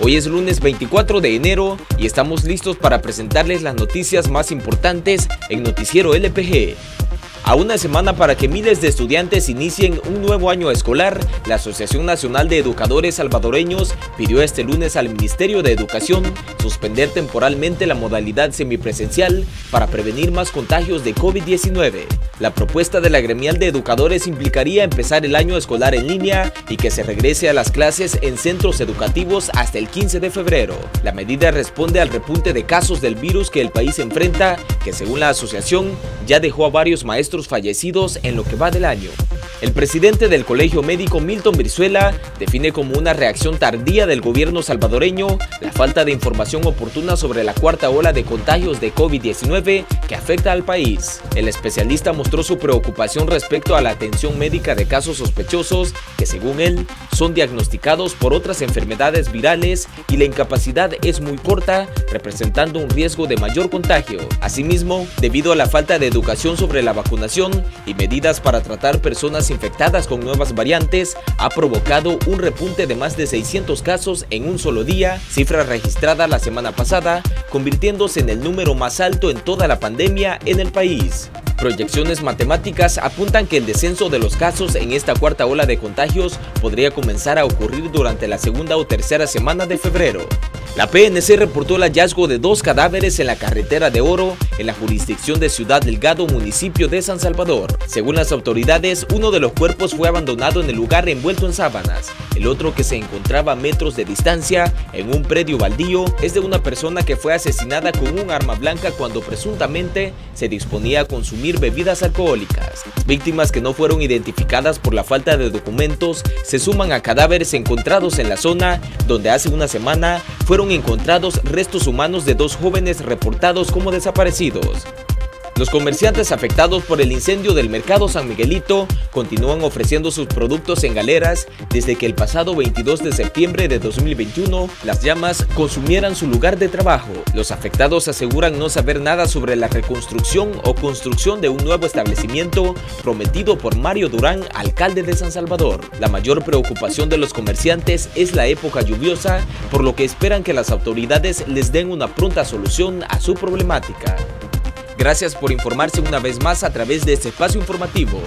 Hoy es lunes 24 de enero y estamos listos para presentarles las noticias más importantes en Noticiero LPG. A una semana para que miles de estudiantes inicien un nuevo año escolar, la Asociación Nacional de Educadores Salvadoreños pidió este lunes al Ministerio de Educación suspender temporalmente la modalidad semipresencial para prevenir más contagios de COVID-19. La propuesta de la gremial de educadores implicaría empezar el año escolar en línea y que se regrese a las clases en centros educativos hasta el 15 de febrero. La medida responde al repunte de casos del virus que el país enfrenta, que según la asociación ya dejó a varios maestros fallecidos en lo que va del año. El presidente del Colegio Médico Milton Brizuela define como una reacción tardía del gobierno salvadoreño la falta de información oportuna sobre la cuarta ola de contagios de COVID-19 que afecta al país. El especialista mostró su preocupación respecto a la atención médica de casos sospechosos que según él son diagnosticados por otras enfermedades virales y la incapacidad es muy corta, representando un riesgo de mayor contagio. Asimismo, debido a la falta de educación sobre la vacunación y medidas para tratar personas infectadas con nuevas variantes, ha provocado un repunte de más de 600 casos en un solo día, cifra registrada la semana pasada, convirtiéndose en el número más alto en toda la pandemia en el país. Proyecciones matemáticas apuntan que el descenso de los casos en esta cuarta ola de contagios podría comenzar a ocurrir durante la segunda o tercera semana de febrero. La PNC reportó el hallazgo de dos cadáveres en la carretera de Oro, en la jurisdicción de Ciudad Delgado, municipio de San Salvador. Según las autoridades, uno de los cuerpos fue abandonado en el lugar envuelto en sábanas. El otro que se encontraba a metros de distancia, en un predio baldío, es de una persona que fue asesinada con un arma blanca cuando presuntamente se disponía a consumir bebidas alcohólicas. Víctimas que no fueron identificadas por la falta de documentos se suman a cadáveres encontrados en la zona donde hace una semana fueron encontrados restos humanos de dos jóvenes reportados como desaparecidos desconocidos. Los comerciantes afectados por el incendio del mercado San Miguelito continúan ofreciendo sus productos en galeras desde que el pasado 22 de septiembre de 2021 las llamas consumieran su lugar de trabajo. Los afectados aseguran no saber nada sobre la reconstrucción o construcción de un nuevo establecimiento prometido por Mario Durán, alcalde de San Salvador. La mayor preocupación de los comerciantes es la época lluviosa, por lo que esperan que las autoridades les den una pronta solución a su problemática. Gracias por informarse una vez más a través de este espacio informativo.